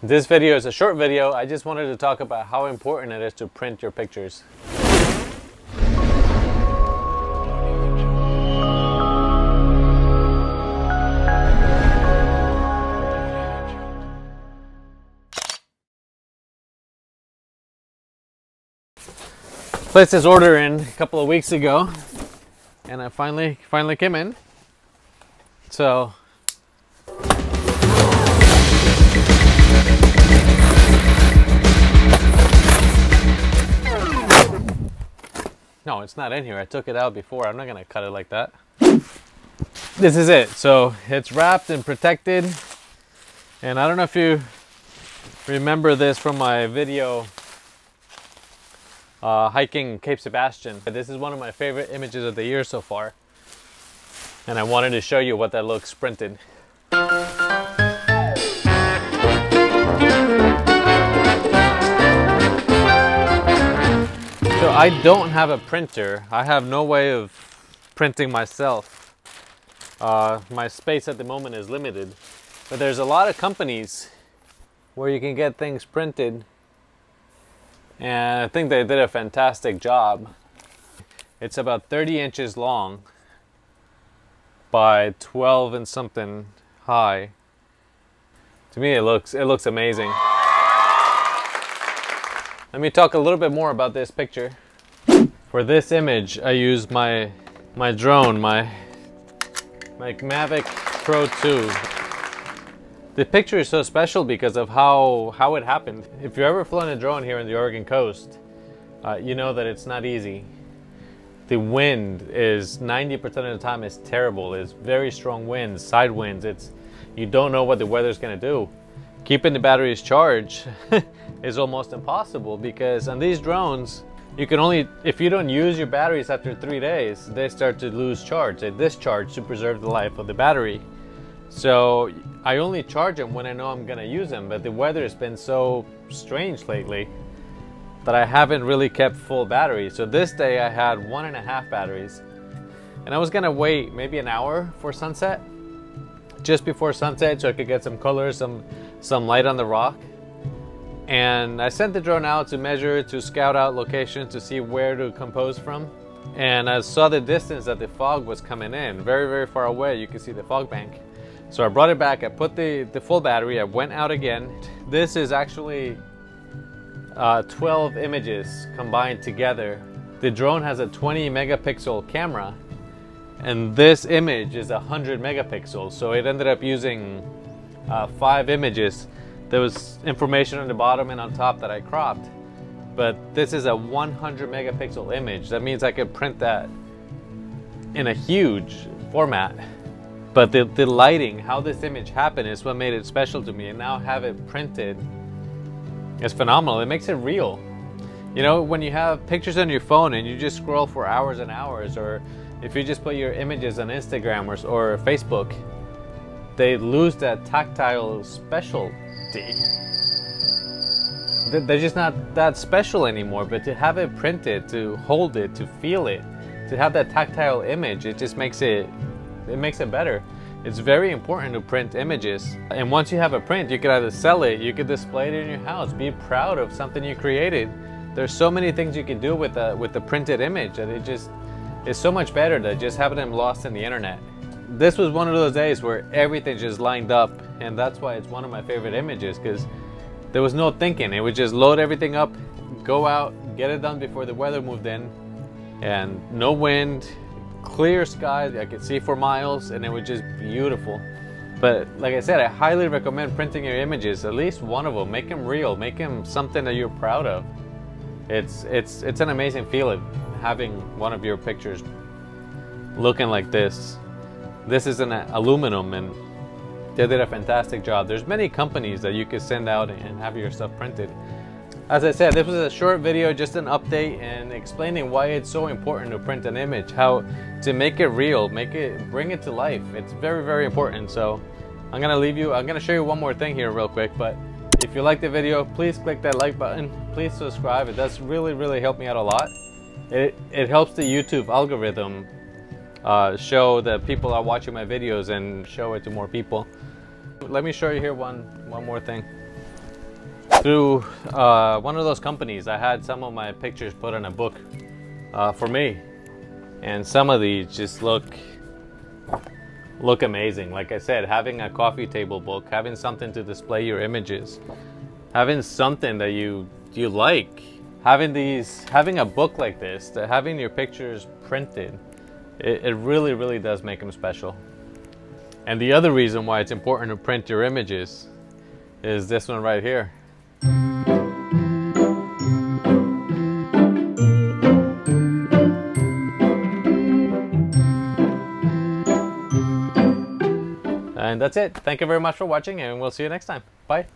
This video is a short video. I just wanted to talk about how important it is to print your pictures. Placed this order in a couple of weeks ago and I finally finally came in. So It's not in here. I took it out before. I'm not gonna cut it like that. This is it. So it's wrapped and protected. And I don't know if you remember this from my video uh, hiking Cape Sebastian. This is one of my favorite images of the year so far. And I wanted to show you what that looks printed. So I don't have a printer. I have no way of printing myself. Uh, my space at the moment is limited. But there's a lot of companies where you can get things printed. And I think they did a fantastic job. It's about 30 inches long by 12 and something high. To me it looks it looks amazing. Let me talk a little bit more about this picture. For this image, I used my my drone, my my Mavic Pro 2. The picture is so special because of how how it happened. If you've ever flown a drone here in the Oregon coast, uh, you know that it's not easy. The wind is 90% of the time is terrible. It's very strong winds, side winds. It's you don't know what the weather's gonna do keeping the batteries charged is almost impossible because on these drones, you can only, if you don't use your batteries after three days, they start to lose charge. They discharge to preserve the life of the battery. So I only charge them when I know I'm gonna use them, but the weather has been so strange lately that I haven't really kept full batteries. So this day I had one and a half batteries and I was gonna wait maybe an hour for sunset just before sunset so I could get some color, some, some light on the rock. And I sent the drone out to measure, to scout out locations, to see where to compose from. And I saw the distance that the fog was coming in. Very, very far away, you can see the fog bank. So I brought it back, I put the, the full battery, I went out again. This is actually uh, 12 images combined together. The drone has a 20 megapixel camera and this image is 100 megapixels so it ended up using uh, five images. There was information on the bottom and on top that I cropped. But this is a 100 megapixel image. That means I could print that in a huge format. But the, the lighting how this image happened is what made it special to me. And now have it printed. Is phenomenal. It makes it real. You know when you have pictures on your phone and you just scroll for hours and hours or if you just put your images on Instagram or, or Facebook, they lose that tactile specialty. They're just not that special anymore, but to have it printed, to hold it, to feel it, to have that tactile image, it just makes it, it makes it better. It's very important to print images. And once you have a print, you could either sell it, you could display it in your house, be proud of something you created. There's so many things you can do with a, with the printed image that it just, is so much better than just having them lost in the internet. This was one of those days where everything just lined up, and that's why it's one of my favorite images because there was no thinking. It would just load everything up, go out, get it done before the weather moved in, and no wind, clear skies. I could see for miles, and it was just beautiful. But like I said, I highly recommend printing your images, at least one of them. Make them real, make them something that you're proud of. It's it's it's an amazing feeling having one of your pictures looking like this. This is an aluminum and they did a fantastic job. There's many companies that you could send out and have your stuff printed. As I said, this was a short video, just an update and explaining why it's so important to print an image, how to make it real, make it, bring it to life. It's very, very important. So I'm gonna leave you, I'm gonna show you one more thing here real quick, but if you like the video, please click that like button, please subscribe. It does really, really help me out a lot. It, it helps the YouTube algorithm uh, show that people that are watching my videos and show it to more people. Let me show you here one, one more thing. through uh, one of those companies. I had some of my pictures put in a book uh, for me, and some of these just look look amazing. Like I said, having a coffee table book, having something to display your images, having something that you you like, having these, having a book like this, having your pictures printed, it, it really, really does make them special. And the other reason why it's important to print your images is this one right here. And that's it. Thank you very much for watching and we'll see you next time. Bye.